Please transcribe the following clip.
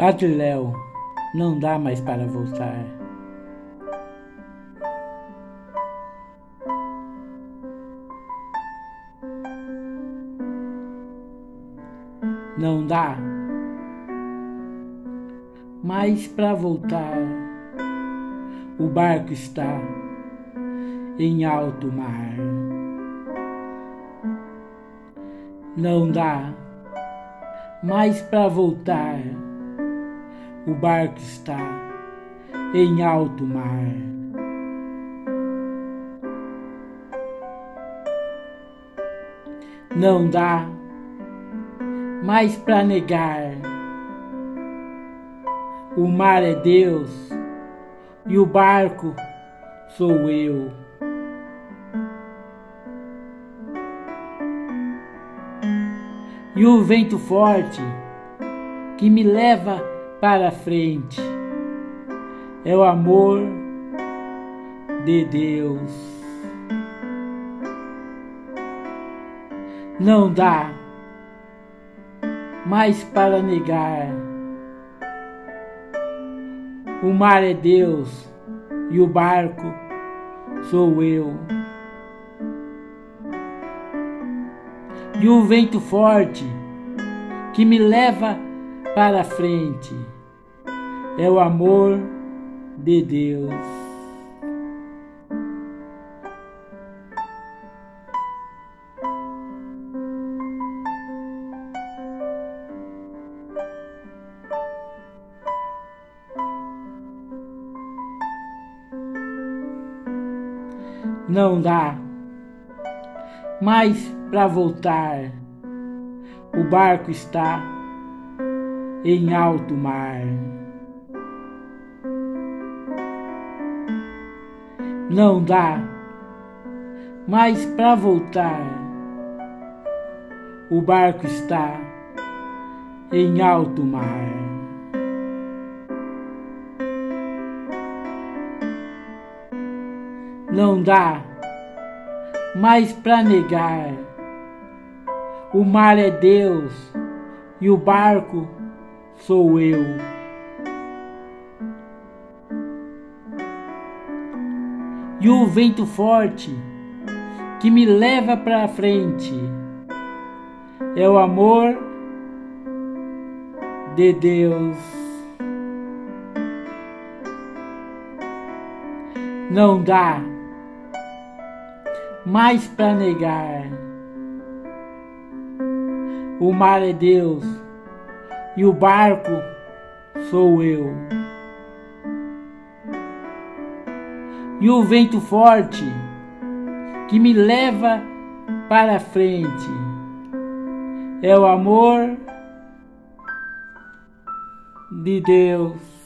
Padre Léo, não dá mais para voltar. Não dá mais para voltar. O barco está em alto mar. Não dá mais para voltar. O barco está em alto mar. Não dá mais para negar. O mar é Deus e o barco sou eu. E o vento forte que me leva para frente é o amor de Deus. Não dá mais para negar. O mar é Deus e o barco sou eu. E o vento forte que me leva para frente é o amor de Deus. Não dá mais para voltar. O barco está em alto mar. Não dá mais para voltar. O barco está em alto mar. Não dá mais para negar. O mar é Deus e o barco sou eu. E o vento forte que me leva para frente é o amor de Deus. Não dá mais para negar. O mar é Deus e o barco sou eu. E o vento forte que me leva para frente é o amor de Deus.